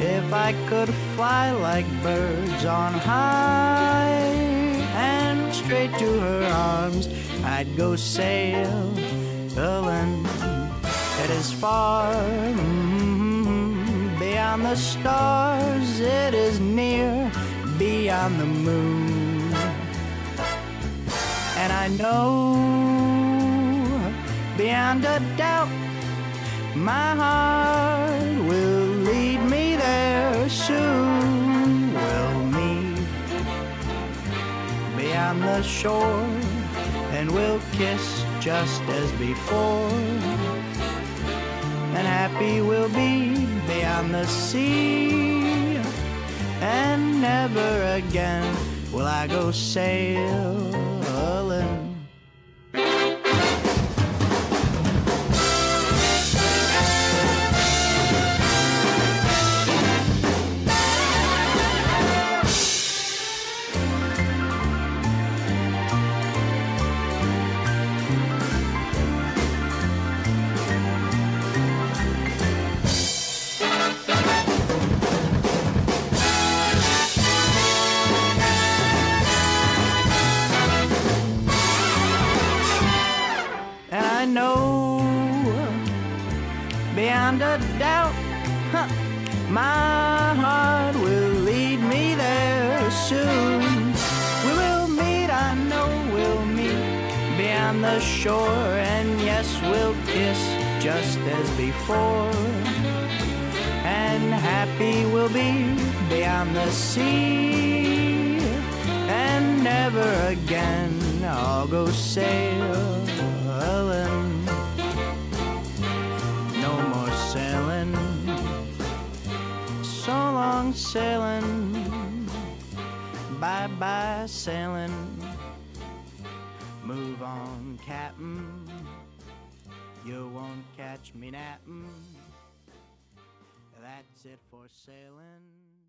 If I could fly like birds on high and straight to her arms, I'd go sailing. It is far mm, beyond the stars, it is near beyond the moon. And I know beyond a doubt my heart beyond the shore and we'll kiss just as before. And happy we'll be beyond the sea. And never again will I go sailing. Know beyond a doubt, huh, my heart will lead me there soon. We will meet, I know we'll meet beyond the shore, and yes, we'll kiss just as before. And happy we'll be beyond the sea, and never again I'll go sailing. Sailing. Bye bye sailing. Move on, Captain. You won't catch me napping. That's it for sailing.